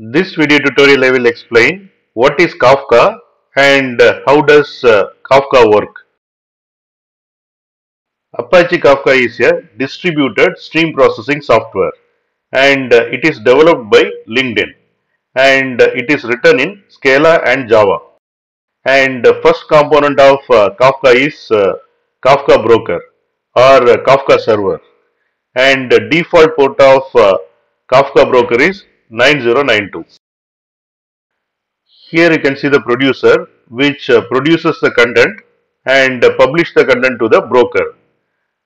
This video tutorial I will explain what is Kafka and uh, how does uh, Kafka work. Apache Kafka is a distributed stream processing software and uh, it is developed by LinkedIn and it is written in Scala and Java. And the first component of Kafka is Kafka broker or Kafka server and default port of Kafka broker is 9092. Here you can see the producer which uh, produces the content and uh, publish the content to the broker.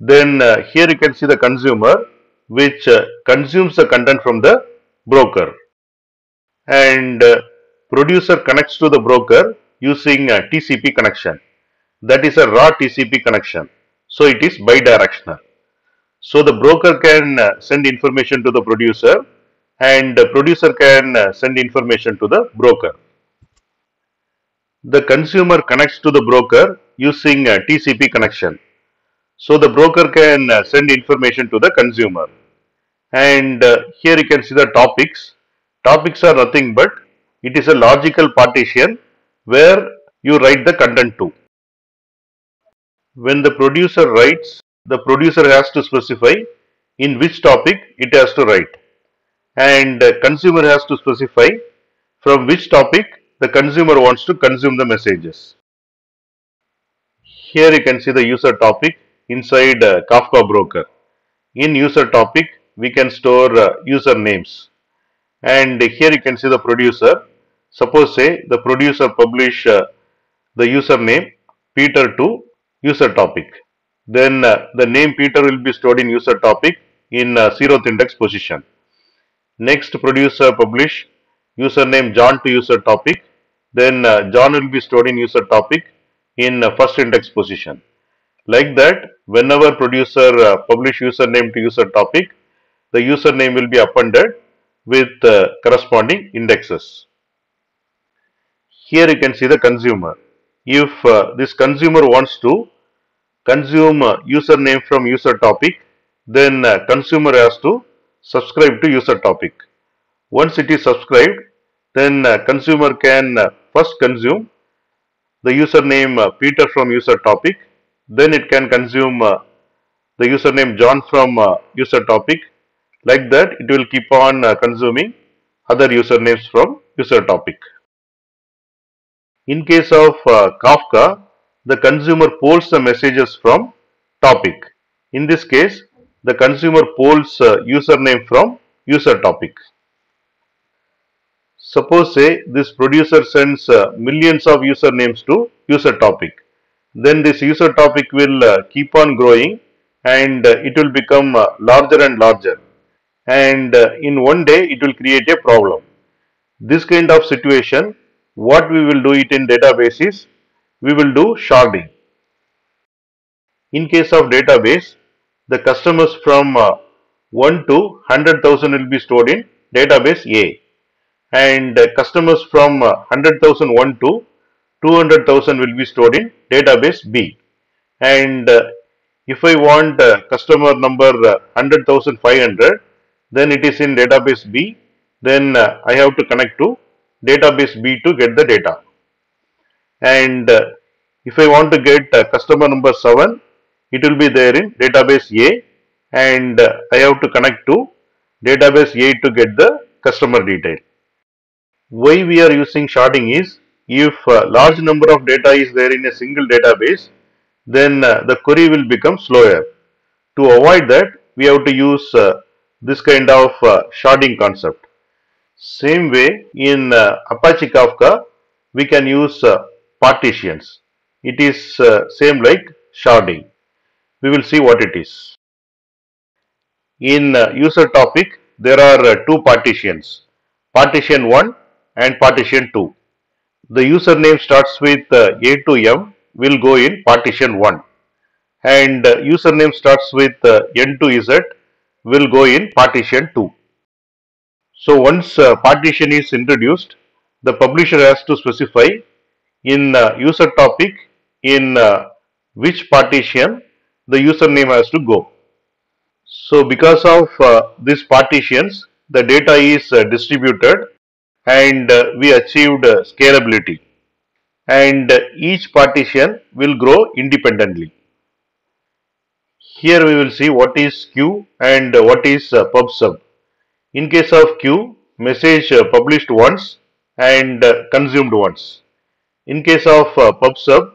Then uh, here you can see the consumer which consumes the content from the broker. And producer connects to the broker using a TCP connection. That is a raw TCP connection. So it is bidirectional. So the broker can send information to the producer and the producer can uh, send information to the broker. The consumer connects to the broker using a TCP connection. So the broker can uh, send information to the consumer. And uh, here you can see the topics. Topics are nothing but it is a logical partition where you write the content to. When the producer writes, the producer has to specify in which topic it has to write and consumer has to specify from which topic the consumer wants to consume the messages. Here you can see the user topic inside uh, Kafka broker. In user topic we can store uh, user names and here you can see the producer. Suppose say the producer publish uh, the username Peter to user topic. Then uh, the name Peter will be stored in user topic in uh, zeroth index position. Next producer publish username John to user topic. Then uh, John will be stored in user topic in uh, first index position. Like that, whenever producer uh, publish username to user topic, the username will be appended with uh, corresponding indexes. Here you can see the consumer. If uh, this consumer wants to consume uh, username from user topic, then consumer has to subscribe to user topic. Once it is subscribed, then uh, consumer can uh, first consume the username uh, Peter from user topic, then it can consume the username John from user topic. Like that, it will keep on consuming other usernames from user topic. In case of Kafka, the consumer pulls the messages from topic. In this case, the consumer polls uh, username from user topic. Suppose say this producer sends uh, millions of usernames to user topic. Then this user topic will uh, keep on growing and uh, it will become uh, larger and larger. And uh, in one day it will create a problem. This kind of situation, what we will do it in databases, we will do sharding. In case of database, the customers from uh, 1 to 100,000 will be stored in database A. And uh, customers from uh, 100,001 to 200,000 will be stored in database B. And uh, if I want uh, customer number uh, 100,500 then it is in database B. Then uh, I have to connect to database B to get the data. And uh, if I want to get uh, customer number 7 it will be there in database A and uh, I have to connect to database A to get the customer detail. Why we are using sharding is if a large number of data is there in a single database then uh, the query will become slower. To avoid that we have to use uh, this kind of uh, sharding concept. Same way in uh, Apache Kafka we can use uh, partitions. It is uh, same like sharding. We will see what it is. In uh, user topic there are uh, two partitions. Partition 1 and partition 2. The username starts with uh, A to M will go in partition 1 and username starts with N to Z will go in partition 2. So once partition is introduced, the publisher has to specify in user topic in which partition the username has to go. So because of uh, these partitions, the data is uh, distributed and uh, we achieved uh, scalability and uh, each partition will grow independently. Here we will see what is queue and what is uh, pub sub. In case of queue, message published once and consumed once. In case of pub sub,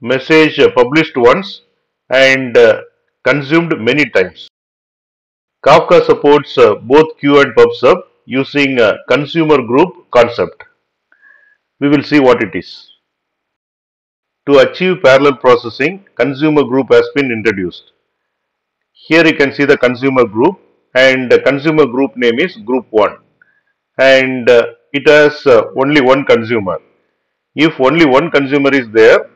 message published once and uh, consumed many times. Kafka supports uh, both queue and pub sub using uh, consumer group concept. We will see what it is. To achieve parallel processing, consumer group has been introduced. Here you can see the consumer group and the consumer group name is group 1 and it has only one consumer. If only one consumer is there,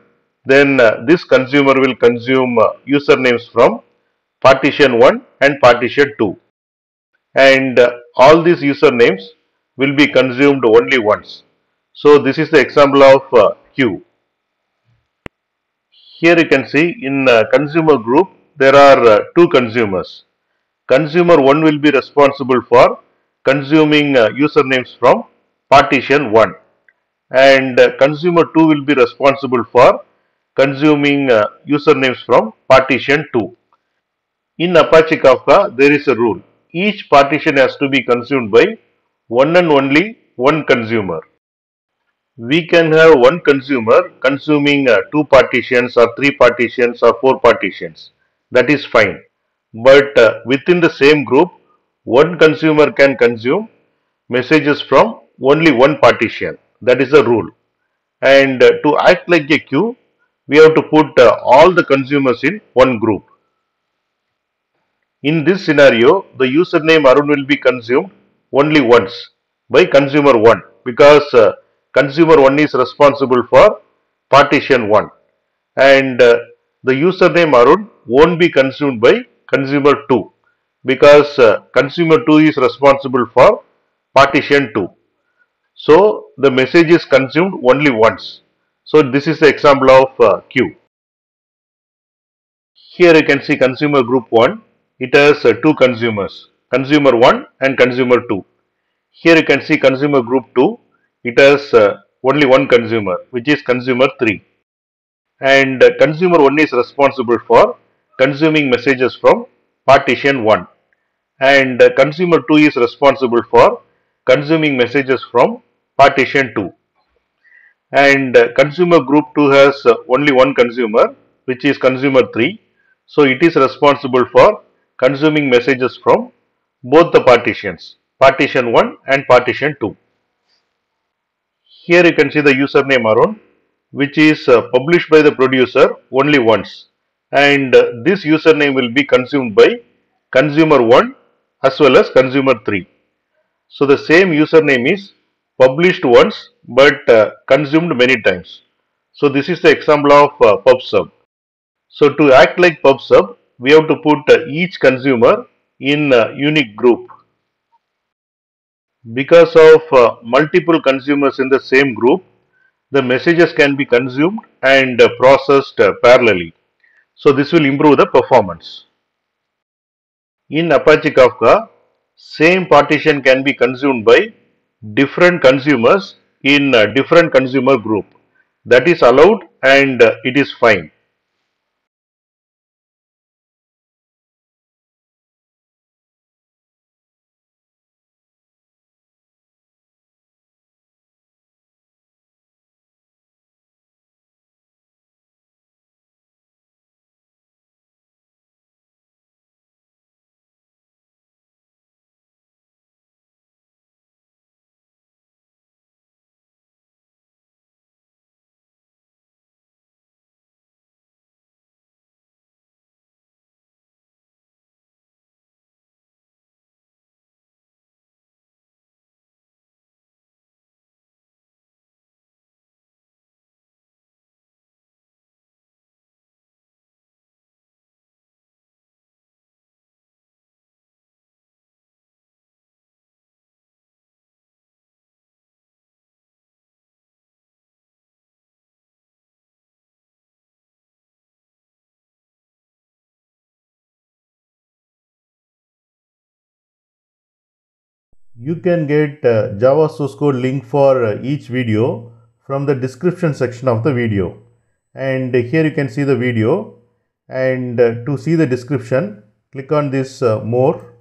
then uh, this consumer will consume uh, usernames from partition 1 and partition 2 and uh, all these usernames will be consumed only once. So this is the example of queue. Here you can see in consumer group there are two consumers. Consumer 1 will be responsible for consuming usernames from partition 1 and consumer 2 will be responsible for consuming uh, usernames from partition 2. In Apache Kafka there is a rule. Each partition has to be consumed by one and only one consumer. We can have one consumer consuming uh, two partitions or three partitions or four partitions. That is fine. But uh, within the same group, one consumer can consume messages from only one partition. That is the rule. And uh, to act like a queue, we have to put uh, all the consumers in one group. In this scenario, the username Arun will be consumed only once by consumer 1 because uh, consumer 1 is responsible for partition 1 and uh, the username Arun won't be consumed by consumer 2 because uh, consumer 2 is responsible for partition 2. So the message is consumed only once. So this is the example of uh, queue. Here you can see consumer group 1. It has uh, two consumers, consumer 1 and consumer 2. Here you can see consumer group 2. It has uh, only one consumer which is consumer 3. And uh, consumer 1 is responsible for consuming messages from partition 1. And uh, consumer 2 is responsible for consuming messages from partition 2 and consumer group 2 has only one consumer which is consumer 3 so it is responsible for consuming messages from both the partitions partition 1 and partition 2 here you can see the username Arun which is uh, published by the producer only once. And uh, this username will be consumed by consumer 1 as well as consumer 3 so the same username is published once but uh, consumed many times. So this is the example of uh, PubSub. So to act like PubSub, we have to put uh, each consumer in a unique group. Because of uh, multiple consumers in the same group, the messages can be consumed and uh, processed uh, parallelly. So this will improve the performance. In Apache Kafka, same partition can be consumed by different consumers in different consumer group. That is allowed and it is fine. You can get uh, Java source code link for uh, each video from the description section of the video. And here you can see the video and uh, to see the description click on this uh, more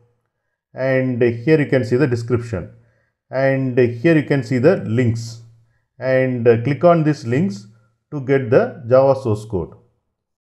and here you can see the description and here you can see the links and uh, click on these links to get the Java source code.